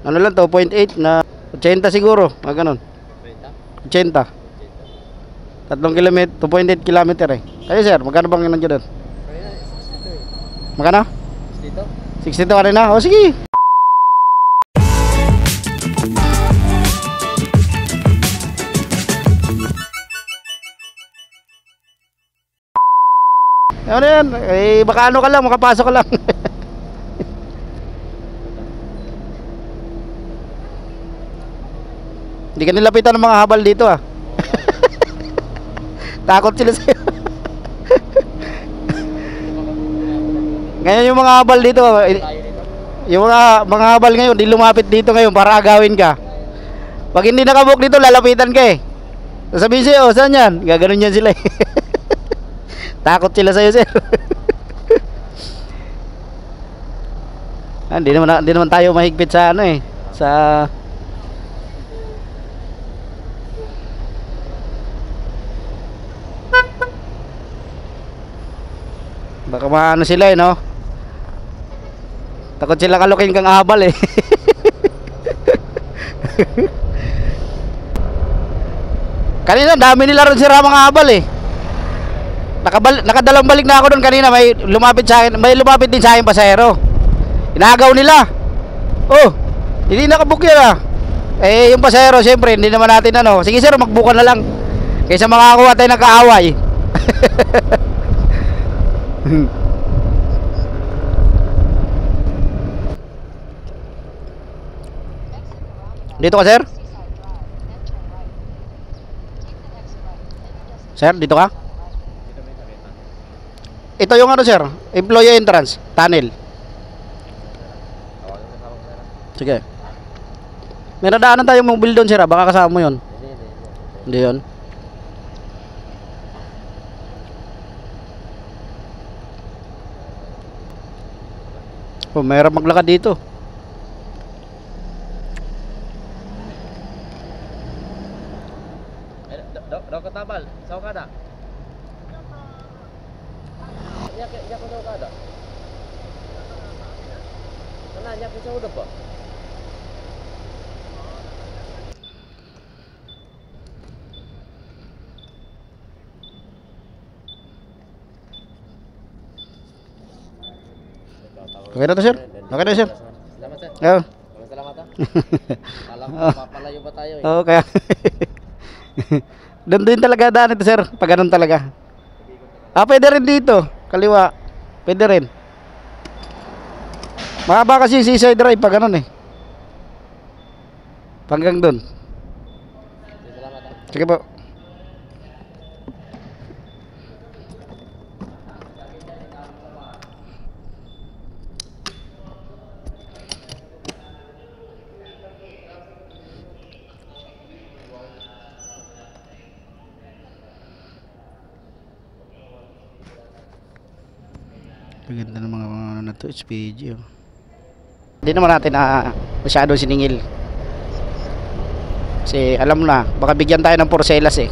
Ano lang, 2.8 na 80 siguro. Mga ganun. 80. Tatlong kilometer, 2.8 kilometer eh. Kayo sir, magkano bang nandiyo doon? Magkano? Dito? 62 ka rin na? O sige. Ano yan? Eh, baka ano ka lang, makapasok ka lang. Hindi ka nilapitan ng mga habal dito ah. Takot sila sa'yo. Ngayon yung mga habal dito, eh, Tayo dito. yung mga, mga habal ngayon, di lumapit dito ngayon para agawin ka. Pag hindi nakabuk dito, lalapitan ka eh. Sasabihin sa'yo, oh, saan yan? Gaganon yan sila eh. Takot sila sa'yo, sir. ah, hindi naman, hindi naman tayo mahigpit sa ano eh. Sa... Baka maano sila eh, no? Takot sila kalukin kang habal eh. kanina dami nila ron sira mga habal eh. Nakabal, nakadalawang balik na ako doon kanina may lumapit sa akin, may lumapit din sa akin pasahero. Inagaw nila. Oh, hindi nakabook yan ah. Eh yung pasahero siyempre hindi naman natin ano. Sige sir, magbuka na lang. Kaysa makakuha tayo ng kaaway. Dito ka, sir? Sir, dito ka? Ito yung ano, sir? Employee entrance, tunnel. Sige. May nadaanan tayong mobile doon, sir. ah. Baka kasama mo yun. Hindi, yun. Oh, mayroon maglakad dito. Daw tabal, sa Okada. Yak yak sa Okada. Kana yak sa Okada pa. Okay na to, sir? Okay na, sir? Salamat, sir. Oh. Maraming salamat, ha. Alam ko, Oh. papalayo ba tayo, eh. Oo, kaya. Doon din talaga daan ito, sir. Pag ganun talaga. Ah, pwede rin dito. Kaliwa. Pwede rin. Mahaba kasi yung seaside drive pag ganun eh. Panggang doon. Ha. Sige po. Maganda ng mga ano na to, HPG oh. Hindi naman natin na masyado siningil. Kasi alam na, baka bigyan tayo ng porcelas eh.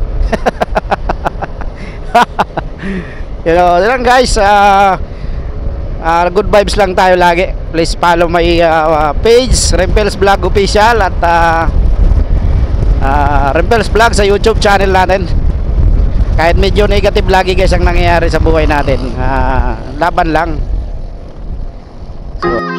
you know, lang guys, ah ah, good vibes lang tayo lagi. Please follow my ah, page, Rempels Vlog Official at uh, Rempels Vlog sa YouTube channel natin. Kahit medyo negative lagi guys ang nangyayari sa buhay natin, ah, laban lang. So,